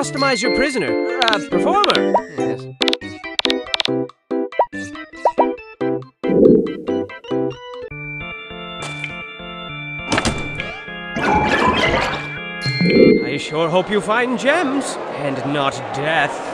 Feel free to customize your prisoner, uh, performer. Yes. I sure hope you find gems and not death.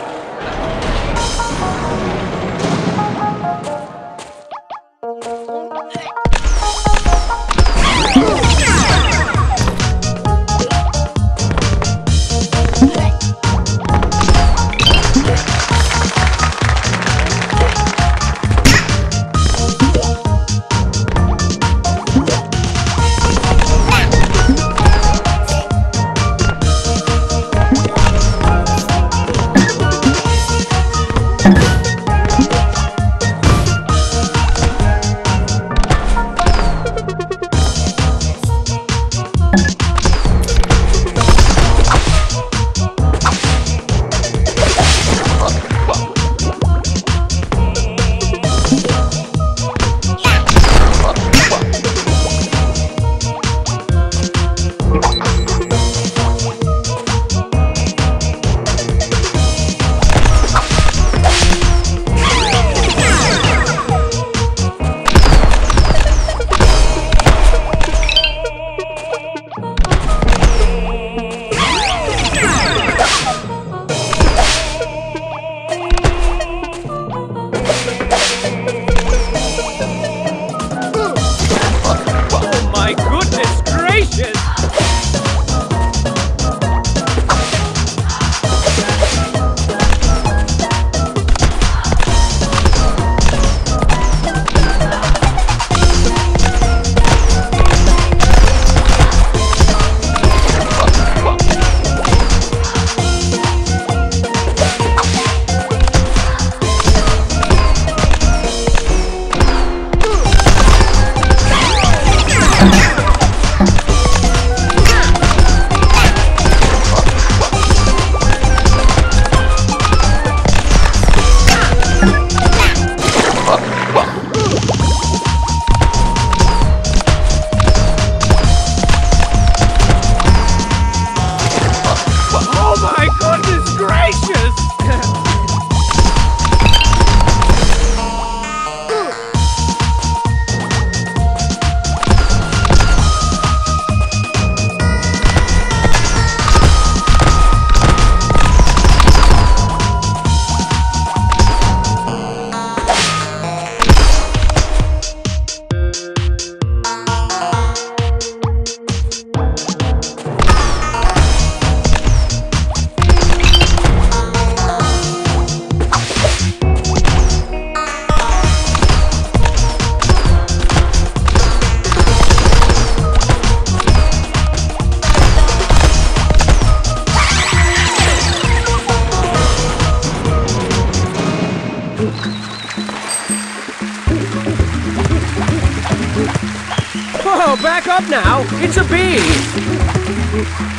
Whoa, back up now! It's a bee!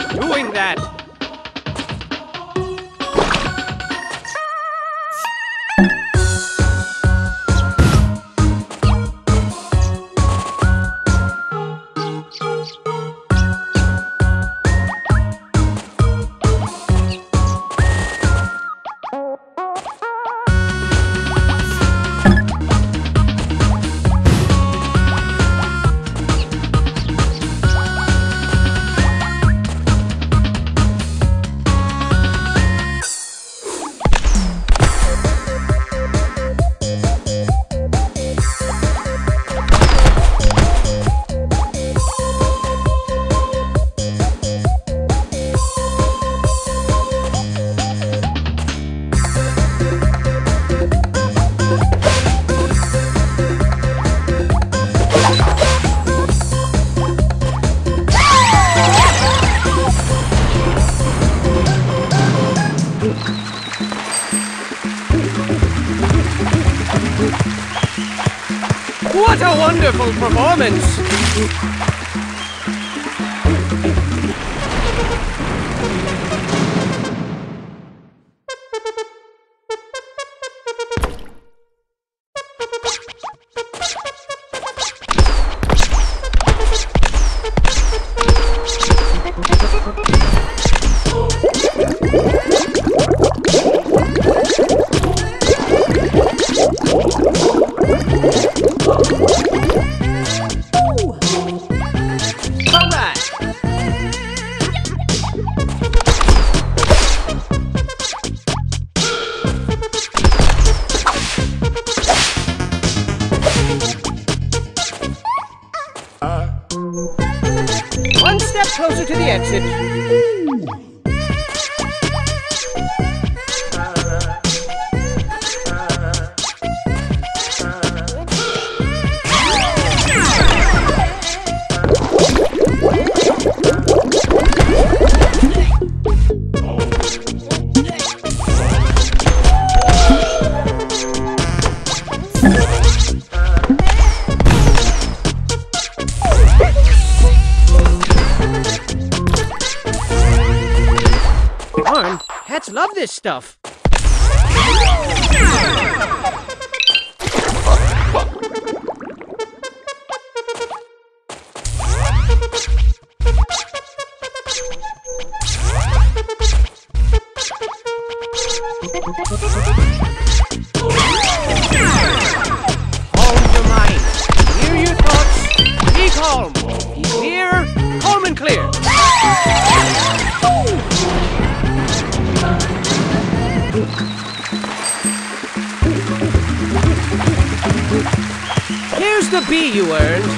Stop doing that! Wonderful performance! Closer to the exit. Cats love this stuff. the bee you earned.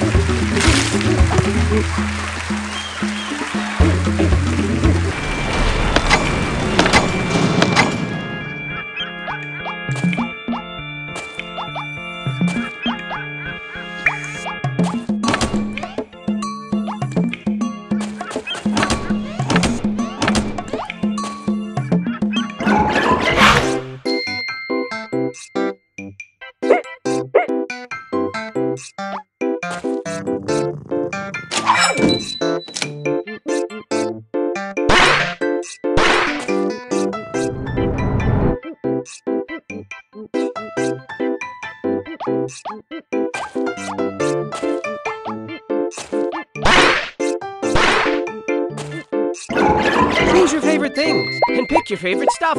Things and pick your favorite stuff.